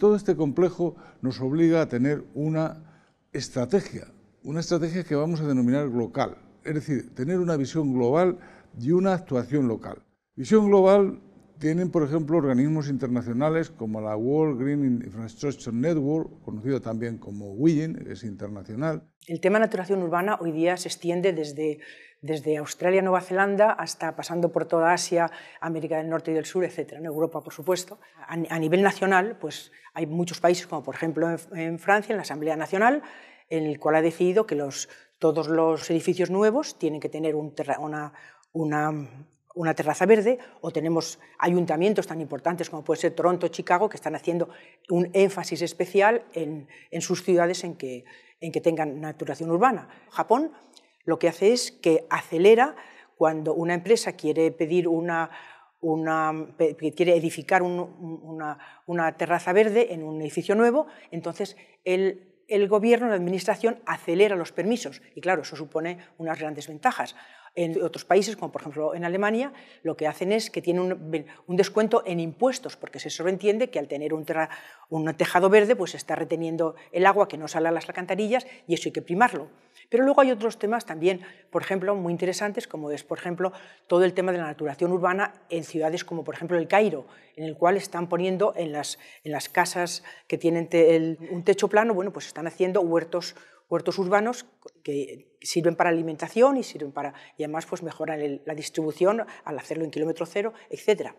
Todo este complejo nos obliga a tener una estrategia, una estrategia que vamos a denominar local, es decir, tener una visión global y una actuación local. Visión global tienen, por ejemplo, organismos internacionales como la World Green Infrastructure Network, conocido también como WIGIN, es internacional. El tema de naturación urbana hoy día se extiende desde, desde Australia, Nueva Zelanda, hasta pasando por toda Asia, América del Norte y del Sur, etc., en Europa, por supuesto. A, a nivel nacional, pues hay muchos países, como por ejemplo en, en Francia, en la Asamblea Nacional, en el cual ha decidido que los, todos los edificios nuevos tienen que tener un una, una una terraza verde o tenemos ayuntamientos tan importantes como puede ser Toronto, Chicago, que están haciendo un énfasis especial en, sus ciudades en que, en que tengan naturación urbana. Japón lo que hace es que acelera cuando una empresa quiere pedir una, quiere edificar una, una, terraza verde en un edificio nuevo, entonces el, el gobierno, la administración, acelera los permisos. Y claro, eso supone unas grandes ventajas. En otros países, como por ejemplo en Alemania, lo que hacen es que tienen un, descuento en impuestos, porque se sobreentiende que al tener un, tejado verde, pues está reteniendo el agua que no sale a las alcantarillas y eso hay que primarlo. Pero luego hay otros temas también, por ejemplo, muy interesantes, como es, por ejemplo, todo el tema de la naturación urbana en ciudades como, por ejemplo, el Cairo, en el cual están poniendo en las, en las casas que tienen un techo plano, bueno, pues están haciendo huertos huertos urbanos que sirven para alimentación y sirven para y además pues mejoran la distribución al hacerlo en kilómetro cero, etc.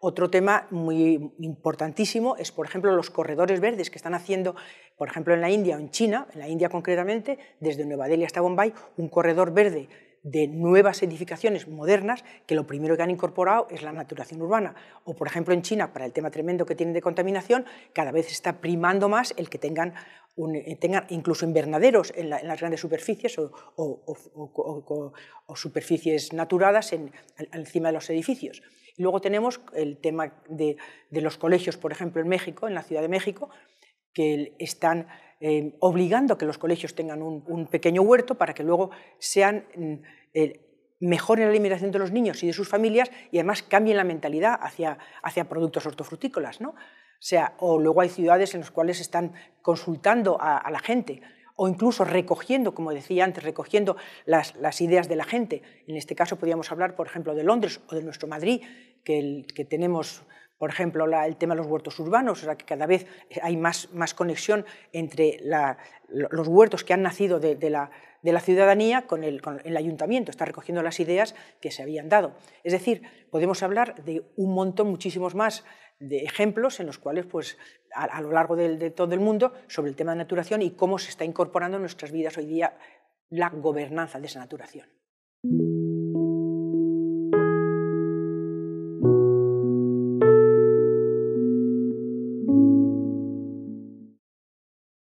Otro tema muy importantísimo es, por ejemplo, los corredores verdes que están haciendo, por ejemplo, en la India o en China, en la India concretamente, desde Nueva Delhi hasta Bombay, un corredor verde de nuevas edificaciones modernas que lo primero que han incorporado es la naturación urbana. O, por ejemplo, en China, para el tema tremendo que tienen de contaminación, cada vez está primando más el que tengan, eh, tengan incluso invernaderos en, las grandes superficies o, superficies naturadas encima de los edificios. Y luego tenemos el tema de, de los colegios, por ejemplo, en México, en la Ciudad de México, que están obligando a que los colegios tengan un, pequeño huerto para que luego sean, mm, eh, mejoren la alimentación de los niños y de sus familias y además cambien la mentalidad hacia, hacia productos hortofrutícolas. ¿no? O, sea, o luego hay ciudades en las cuales están consultando a, la gente o incluso recogiendo, como decía antes, recogiendo las, las, ideas de la gente. En este caso podríamos hablar, por ejemplo, de Londres o de nuestro Madrid, que, el, que tenemos por ejemplo, el tema de los huertos urbanos, o sea, que cada vez hay más, más conexión entre los huertos que han nacido de, la, ciudadanía con el, ayuntamiento, está recogiendo las ideas que se habían dado. Es decir, podemos hablar de un montón, muchísimos más de ejemplos en los cuales, pues, a, lo largo de, de todo el mundo, sobre el tema de naturación y cómo se está incorporando en nuestras vidas hoy día la gobernanza de esa naturación.